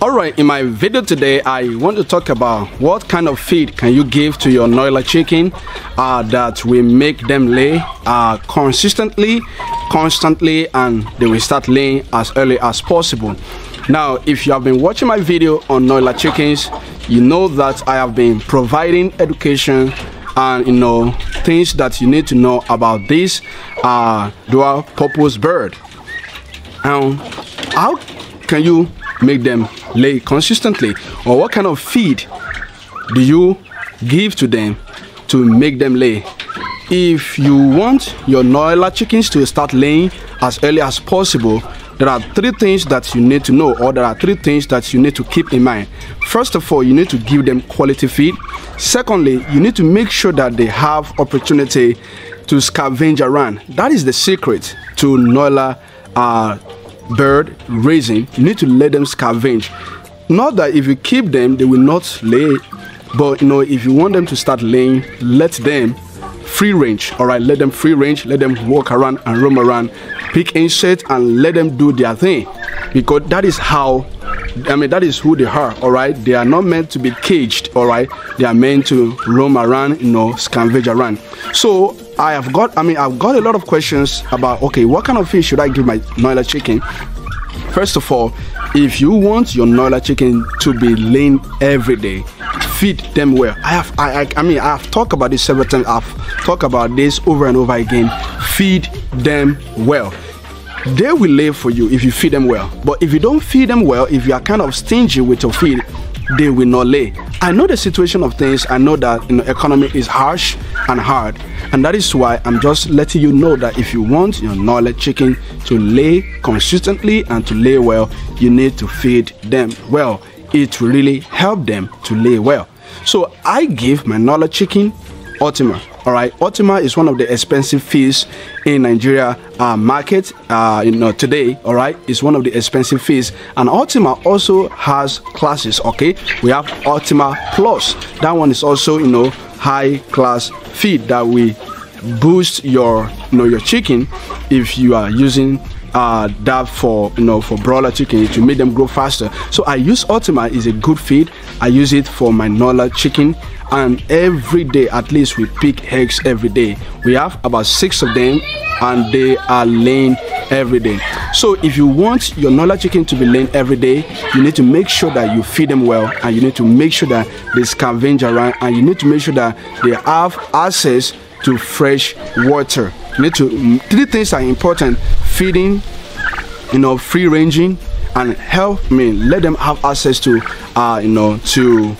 all right in my video today i want to talk about what kind of feed can you give to your noiler chicken uh, that will make them lay uh, consistently constantly and they will start laying as early as possible. Now if you have been watching my video on noiler chickens you know that i have been providing education and you know things that you need to know about this uh, dual purpose bird. And how can you make them lay consistently? Or what kind of feed do you give to them to make them lay? If you want your noiler chickens to start laying as early as possible there are three things that you need to know or there are three things that you need to keep in mind. First of all you need to give them quality feed. Secondly you need to make sure that they have opportunity to scavenge around that is the secret to noiler uh, bird raising you need to let them scavenge. Not that if you keep them they will not lay but you know if you want them to start laying let them free range. All right let them free range let them walk around and roam around pick insects and let them do their thing because that is how I mean that is who they are all right? They are not meant to be caged all right? They are meant to roam around you know scavenge around. So I have got I mean I've got a lot of questions about okay what kind of fish should I give my Noiler chicken? First of all if you want your Noiler chicken to be laying every day feed them well. I have I, I, I mean I've talked about this several times. I've talked about this over and over again. Feed them well they will lay for you if you feed them well. But if you don't feed them well if you are kind of stingy with your feed they will not lay. I know the situation of things. I know that you know economy is harsh and hard. And that is why i'm just letting you know that if you want your noiler chicken to lay consistently and to lay well you need to feed them well. It will really help them to lay well. So i give my noiler chicken ultima all right ultima is one of the expensive fees in nigeria. Uh, market uh, you know today all right it's one of the expensive fees. And ultima also has classes okay? We have ultima plus. That one is also you know high class feed that we boost your you know your chicken if you are using uh, that for you know for broiler chicken to make them grow faster. So i use ultima is a good feed. I use it for my noiler chicken. And every day at least we pick eggs every day. We have about six of them and they are laying every day. So if you want your noiler chicken to be laying every day you need to make sure that you feed them well and you need to make sure that they scavenge around and you need to make sure that they have access to fresh water. You need to three things are important feeding you know free ranging and help me let them have access to uh you know to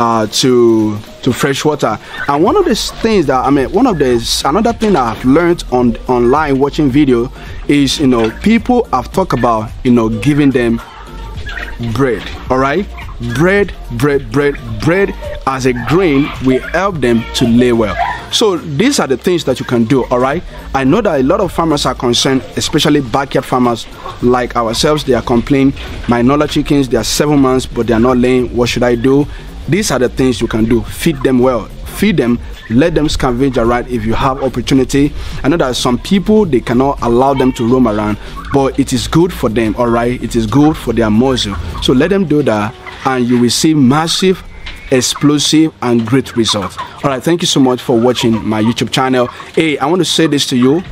uh, to to fresh water. And one of the things that I mean, one of the another thing that I've learned on online watching video is you know people have talked about you know giving them bread. All right, bread, bread, bread, bread as a grain will help them to lay well. So these are the things that you can do. All right. I know that a lot of farmers are concerned, especially backyard farmers like ourselves. They are complaining, my Noiler chickens, they are seven months, but they are not laying. What should I do? These are the things you can do. Feed them well. Feed them. Let them scavenge around if you have opportunity. I know that some people they cannot allow them to roam around, but it is good for them. All right, it is good for their muscle. So let them do that, and you will see massive explosive and great results. All right thank you so much for watching my youtube channel. Hey i want to say this to you.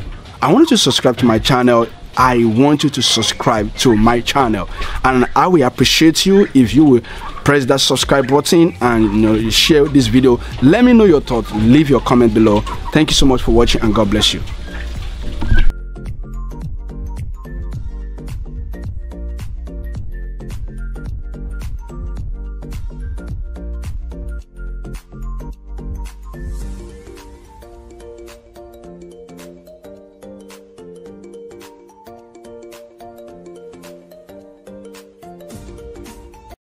I want you to subscribe to my channel. I want you to subscribe to my channel. And I will appreciate you if you will press that subscribe button and you know share this video. Let me know your thoughts. Leave your comment below. Thank you so much for watching and God bless you